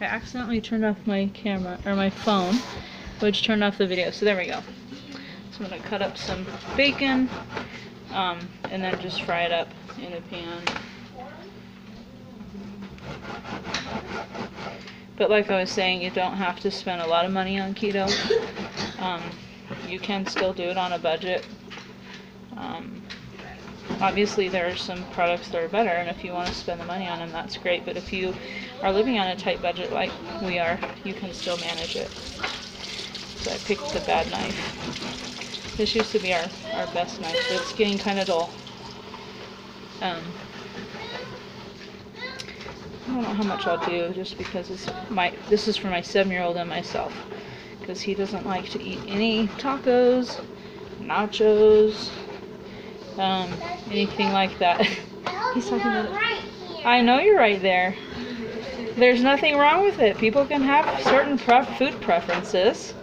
I accidentally turned off my camera or my phone, which turned off the video. So there we go. So I'm gonna cut up some bacon, um, and then just fry it up in a pan. But like I was saying, you don't have to spend a lot of money on keto. Um, you can still do it on a budget. Um, obviously, there are some products that are better, and if you want to spend the money on them, that's great. But if you are living on a tight budget like we are, you can still manage it. So I picked the bad knife. This used to be our, our best knife, but it's getting kind of dull. Um, I don't know how much I'll do, just because it's my. This is for my seven-year-old and myself, because he doesn't like to eat any tacos, nachos, um, anything like that. He's talking about. I know you're right there. There's nothing wrong with it. People can have certain pref- food preferences.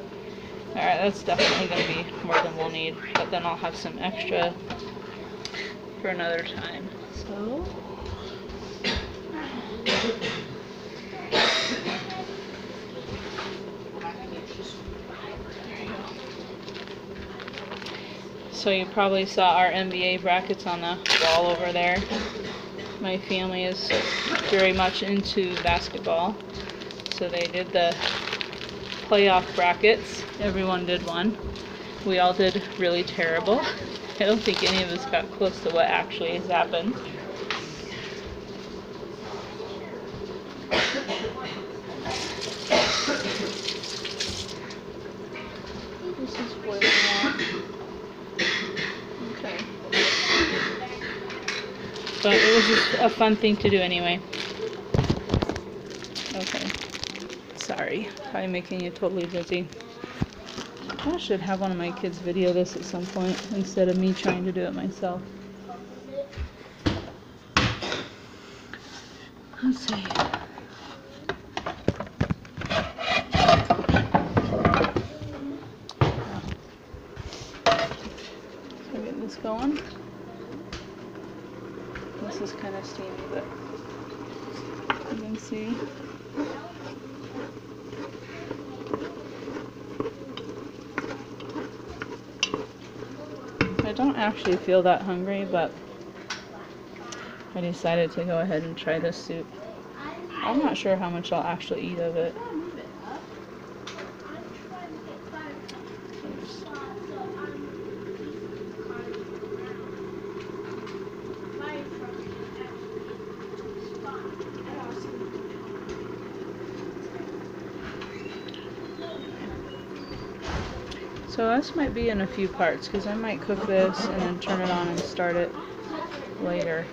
Alright, that's definitely going to be more than we'll need. But then I'll have some extra for another time. So. So you probably saw our NBA brackets on the wall over there. My family is very much into basketball. So they did the playoff brackets. Everyone did one. We all did really terrible. I don't think any of us got close to what actually has happened. This is boiling out. Okay. But it was just a fun thing to do anyway. Okay. Sorry, I'm making you totally dizzy. I should have one of my kids video this at some point instead of me trying to do it myself. Let's see. So get this going. This is kind of steamy, but you can see. I don't actually feel that hungry, but I decided to go ahead and try this soup. I'm not sure how much I'll actually eat of it. So this might be in a few parts because I might cook this and then turn it on and start it later.